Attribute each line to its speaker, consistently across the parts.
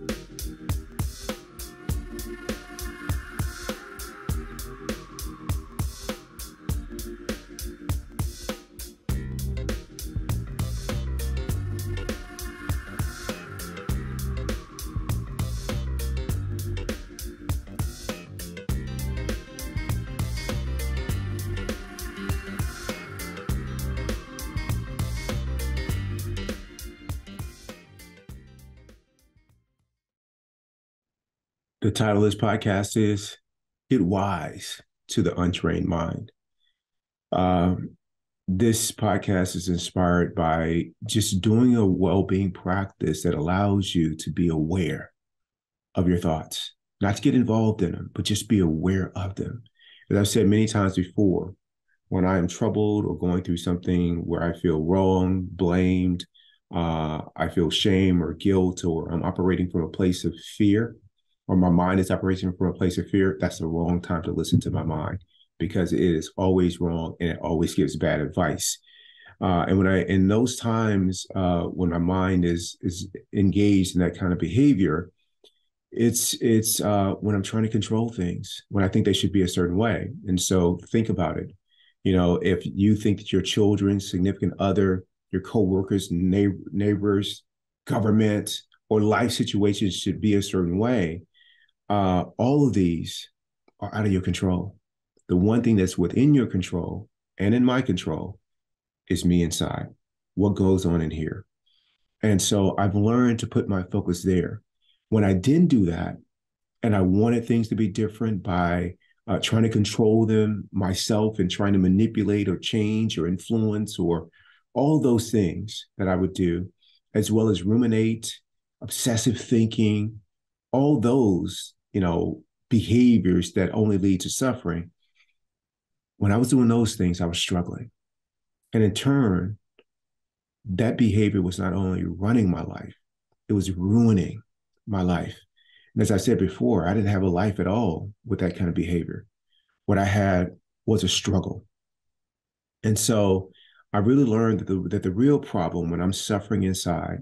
Speaker 1: Bye. The title of this podcast is Get Wise to the Untrained Mind. Um, this podcast is inspired by just doing a well being practice that allows you to be aware of your thoughts, not to get involved in them, but just be aware of them. As I've said many times before, when I am troubled or going through something where I feel wrong, blamed, uh, I feel shame or guilt, or I'm operating from a place of fear, or my mind is operating from a place of fear, that's the wrong time to listen to my mind because it is always wrong and it always gives bad advice. Uh, and when I in those times uh, when my mind is is engaged in that kind of behavior, it's it's uh, when I'm trying to control things when I think they should be a certain way. And so think about it. You know, if you think that your children, significant other, your coworkers, neighbor, neighbors, government, or life situations should be a certain way, uh, all of these are out of your control. The one thing that's within your control and in my control is me inside. What goes on in here? And so I've learned to put my focus there. When I didn't do that, and I wanted things to be different by uh, trying to control them myself and trying to manipulate or change or influence or all those things that I would do, as well as ruminate, obsessive thinking, all those you know, behaviors that only lead to suffering. When I was doing those things, I was struggling. And in turn, that behavior was not only running my life, it was ruining my life. And as I said before, I didn't have a life at all with that kind of behavior. What I had was a struggle. And so I really learned that the, that the real problem when I'm suffering inside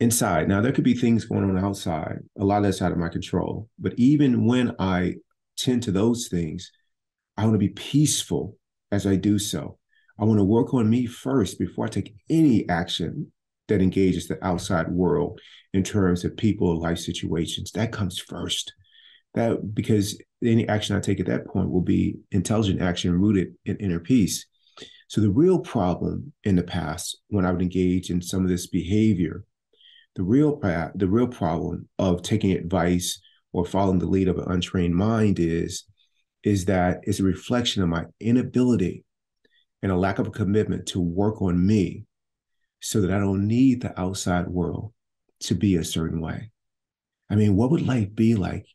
Speaker 1: inside. Now, there could be things going on outside, a lot of that's out of my control. But even when I tend to those things, I want to be peaceful as I do so. I want to work on me first before I take any action that engages the outside world in terms of people or life situations. That comes first. That because any action I take at that point will be intelligent action rooted in inner peace. So the real problem in the past, when I would engage in some of this behavior, the real the real problem of taking advice or following the lead of an untrained mind is is that it's a reflection of my inability and a lack of a commitment to work on me so that I don't need the outside world to be a certain way. I mean, what would life be like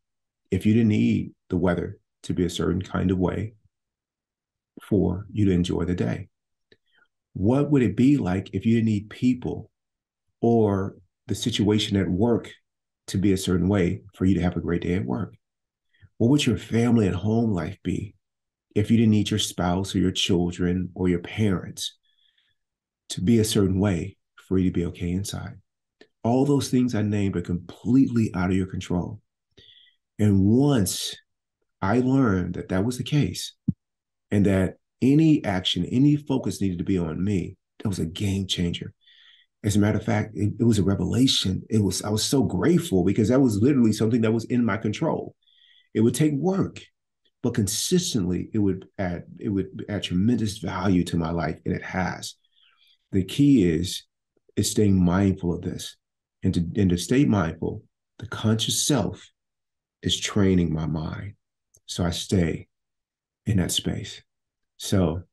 Speaker 1: if you didn't need the weather to be a certain kind of way for you to enjoy the day? What would it be like if you didn't need people or the situation at work to be a certain way for you to have a great day at work? What would your family and home life be if you didn't need your spouse or your children or your parents to be a certain way for you to be okay inside? All those things I named are completely out of your control. And once I learned that that was the case and that any action, any focus needed to be on me, that was a game changer. As a matter of fact, it, it, was a revelation. It was I was so grateful because that was literally something that was in my control. It would take work, but consistently it would add it would add tremendous value to my life, and it has. The key is is staying mindful of this, and to and to stay mindful. The conscious self is training my mind, so I stay in that space. So,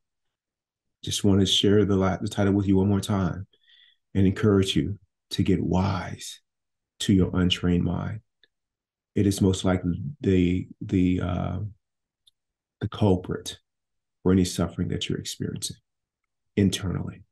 Speaker 1: just want to share the, the title with you one more time and encourage you to get wise to your untrained mind. It is most likely the the uh, the culprit for any suffering that you're experiencing internally.